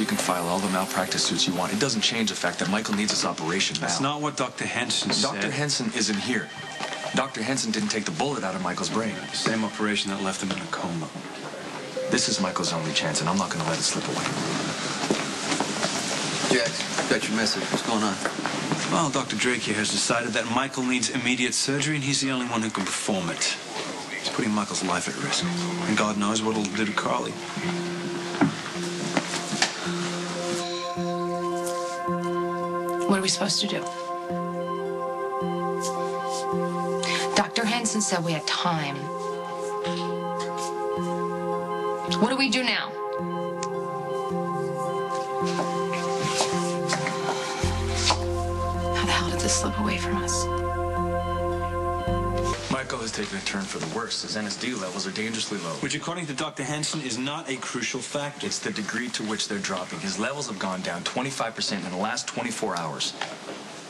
You can file all the malpractice suits you want. It doesn't change the fact that Michael needs this operation now. That's not what Dr. Henson said. Dr. Henson isn't here. Dr. Henson didn't take the bullet out of Michael's brain. Same operation that left him in a coma. This is Michael's only chance, and I'm not going to let it slip away. Jax, got your message. What's going on? Well, Dr. Drake here has decided that Michael needs immediate surgery, and he's the only one who can perform it. He's putting Michael's life at risk. And God knows what it'll do to Carly. What are we supposed to do? Dr. Henson said we had time. What do we do now? How the hell did this slip away from us? Michael has taken a turn for the worse. His NSD levels are dangerously low. Which, according to Dr. Henson, is not a crucial factor. It's the degree to which they're dropping. His levels have gone down 25% in the last 24 hours.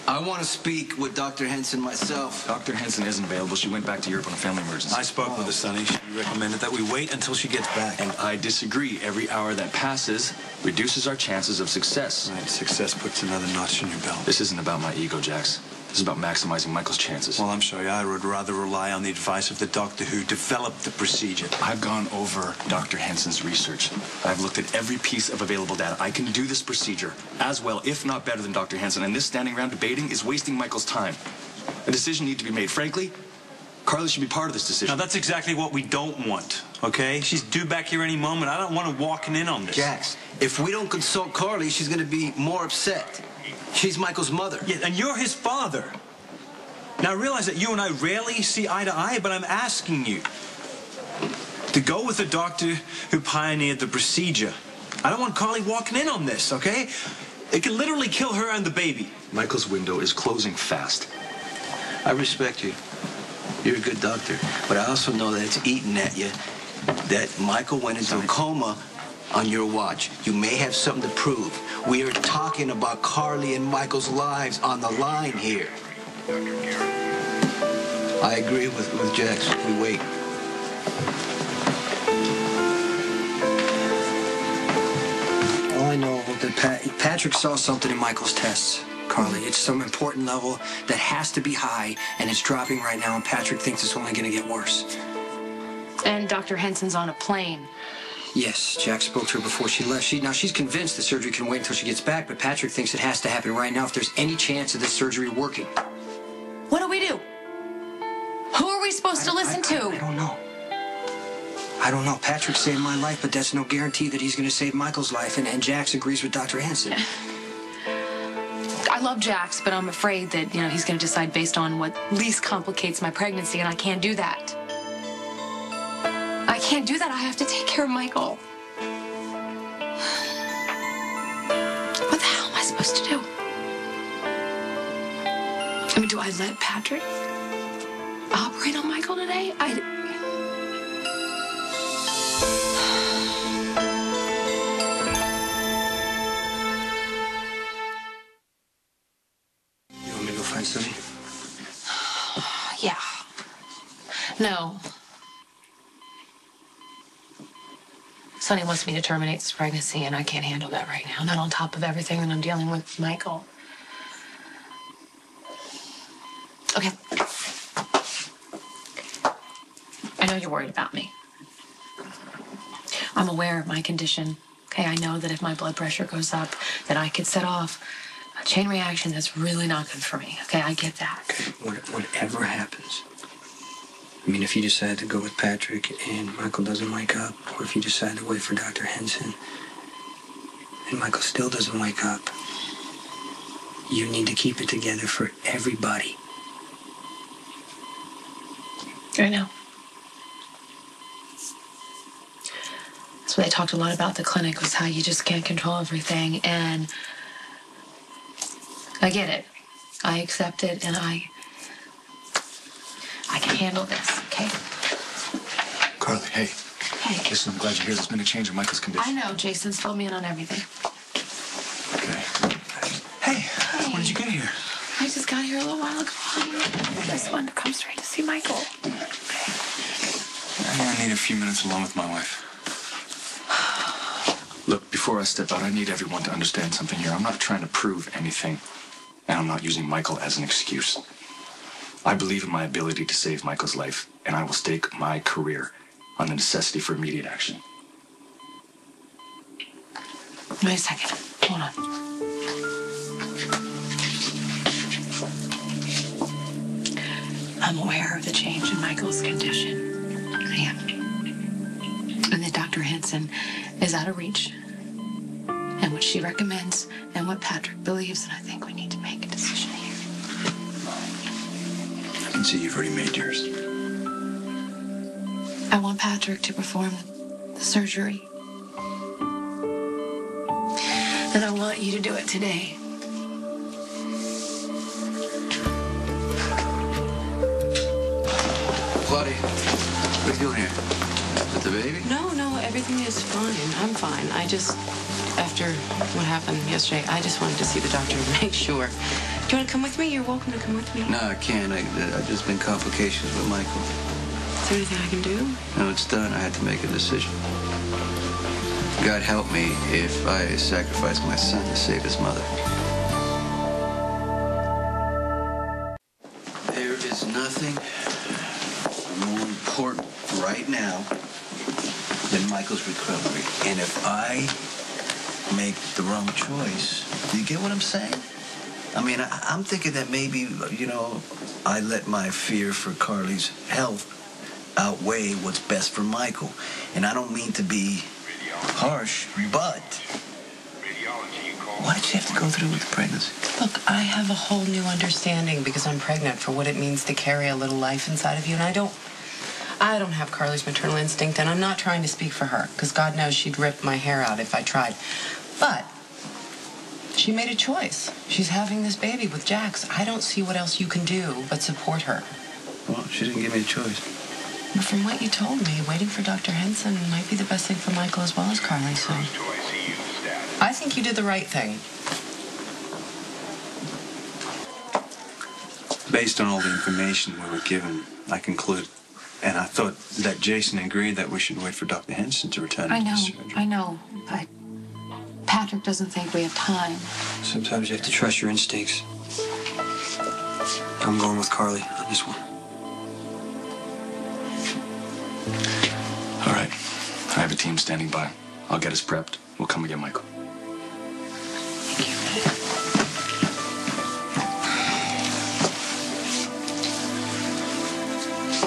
I want to speak with Dr. Henson myself. Dr. Henson isn't available. She went back to Europe on a family emergency. I spoke with her, Sonny. She recommended that we wait until she gets back. And I disagree. Every hour that passes reduces our chances of success. Right, success puts another notch in your belt. This isn't about my ego, Jax. This is about maximizing Michael's chances. Well, I'm sorry. I would rather rely on the advice of the doctor who developed the procedure. I've gone over Dr. Henson's research. I've looked at every piece of available data. I can do this procedure as well, if not better than Dr. Henson. And this standing around debating is wasting Michael's time. A decision needs to be made. Frankly, Carly should be part of this decision. Now, that's exactly what we don't want, okay? She's due back here any moment. I don't want her walking in on this. Jax, if we don't consult Carly, she's going to be more upset. She's Michael's mother. Yeah, and you're his father. Now, I realize that you and I rarely see eye to eye, but I'm asking you to go with the doctor who pioneered the procedure. I don't want Carly walking in on this, okay? It could literally kill her and the baby. Michael's window is closing fast. I respect you. You're a good doctor. But I also know that it's eating at you that Michael went into a coma on your watch. You may have something to prove. We are talking about Carly and Michael's lives on the line here. I agree with, with Jax. We wait. All I know is that Pat, Patrick saw something in Michael's tests. Carly, it's some important level that has to be high, and it's dropping right now, and Patrick thinks it's only going to get worse. And Dr. Henson's on a plane. Yes, Jax spoke to her before she left. She now she's convinced the surgery can wait until she gets back, but Patrick thinks it has to happen right now if there's any chance of this surgery working. What do we do? Who are we supposed to listen I, I, to? I don't know. I don't know. Patrick saved my life, but that's no guarantee that he's going to save Michael's life. And, and Jax agrees with Dr. Henson. I love Jax, but I'm afraid that, you know, he's going to decide based on what least complicates my pregnancy, and I can't do that. Can't do that. I have to take care of Michael. What the hell am I supposed to do? I mean, do I let Patrick operate on Michael today? I. Sonny wants me to terminate this pregnancy, and I can't handle that right now. Not on top of everything that I'm dealing with Michael. Okay. I know you're worried about me. I'm aware of my condition. Okay, I know that if my blood pressure goes up, that I could set off a chain reaction that's really not good for me. Okay, I get that. Okay, whatever happens. I mean, if you decide to go with Patrick and Michael doesn't wake up, or if you decide to wait for Dr. Henson and Michael still doesn't wake up, you need to keep it together for everybody. I know. That's what they talked a lot about the clinic was how you just can't control everything and I get it. I accept it and I handle this, okay? Carly, hey. Hey. Listen, I'm glad you're here. There's been a change in Michael's condition. I know Jason's filled me in on everything. Okay. Hey, when did you get here? I just got here a little while ago. I just wanted to come straight to see Michael. I need a few minutes alone with my wife. Look, Before I step out, I need everyone to understand something here. I'm not trying to prove anything, and I'm not using Michael as an excuse. I believe in my ability to save Michael's life, and I will stake my career on the necessity for immediate action. Wait a second. Hold on. I'm aware of the change in Michael's condition. I am. And that Dr. Henson is out of reach. And what she recommends and what Patrick believes, and I think can see you've already made yours. I want Patrick to perform the surgery. And I want you to do it today. Claudia, what are you doing here? With the baby? No, no, everything is fine. I'm fine. I just, after what happened yesterday, I just wanted to see the doctor and make sure. Do you want to come with me? You're welcome to come with me. No, I can't. I, uh, I've just been complications with Michael. Is there anything I can do? No, it's done. I had to make a decision. God help me if I sacrifice my son to save his mother. There is nothing more important right now than Michael's recovery. And if I make the wrong choice, do you get what I'm saying? I mean, I, I'm thinking that maybe, you know, I let my fear for Carly's health outweigh what's best for Michael. And I don't mean to be harsh, but why did you have to go through with the pregnancy? Look, I have a whole new understanding because I'm pregnant for what it means to carry a little life inside of you, and I don't. I don't have Carly's maternal instinct, and I'm not trying to speak for her because God knows she'd rip my hair out if I tried. But she made a choice. She's having this baby with Jax. I don't see what else you can do but support her. Well, she didn't give me a choice. But from what you told me, waiting for Dr. Henson might be the best thing for Michael as well as Carly, so. I think you did the right thing. Based on all the information we were given, I conclude, and I thought that Jason agreed that we should wait for Dr. Henson to return I to know, the surgery. I know, but Patrick doesn't think we have time. Sometimes you have to trust your instincts. I'm going with Carly on this one. All right. I have a team standing by. I'll get us prepped. We'll come and get Michael.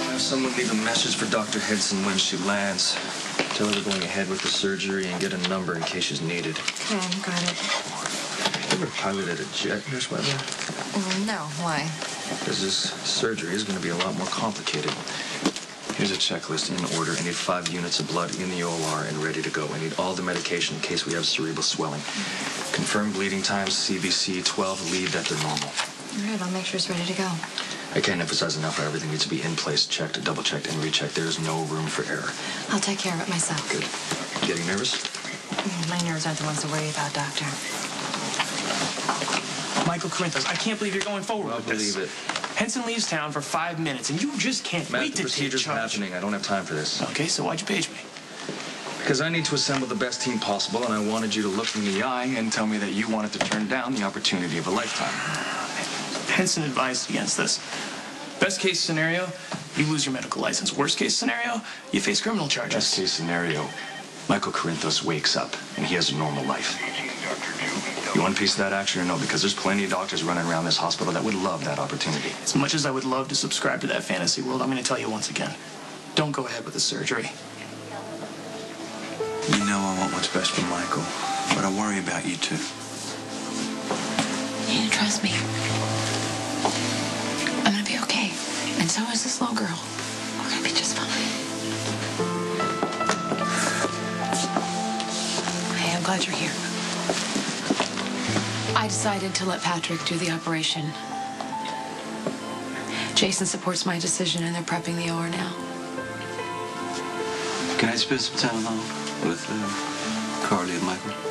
Have someone leave a message for Dr. Henson when she lands. Tell her we're going ahead with the surgery and get a number in case she's needed. Okay, got it. You ever piloted a jet, Nurse Webber? Well, mm, no, why? Because this surgery is going to be a lot more complicated. Here's a checklist in order. I need five units of blood in the OR and ready to go. I need all the medication in case we have cerebral swelling. Confirmed bleeding times, CBC 12, lead that to normal. All right, I'll make sure it's ready to go. I can't emphasize enough that everything needs to be in place, checked, double checked, and rechecked. There is no room for error. I'll take care of it myself. Good. Getting nervous? Mm, My nerves aren't the ones to worry about, Doctor. Michael Corinthos, I can't believe you're going forward I'll with this. believe it. Henson leaves town for five minutes, and you just can't Matt, wait the to take procedure's charge. happening. I don't have time for this. Okay, so why'd you page me? Because I need to assemble the best team possible, and I wanted you to look me in the eye and tell me that you wanted to turn down the opportunity of a lifetime. Henson advised against this. Best case scenario, you lose your medical license. Worst case scenario, you face criminal charges. Best case scenario, Michael Corinthos wakes up and he has a normal life. You want a piece of that action or no? Because there's plenty of doctors running around this hospital that would love that opportunity. As much as I would love to subscribe to that fantasy world, I'm going to tell you once again don't go ahead with the surgery. You know I want what's best for Michael, but I worry about you too. You trust me. Little girl. We're gonna be just fine. Hey, I'm glad you're here. I decided to let Patrick do the operation. Jason supports my decision and they're prepping the OR now. Can I spend some time alone with uh, Carly and Michael?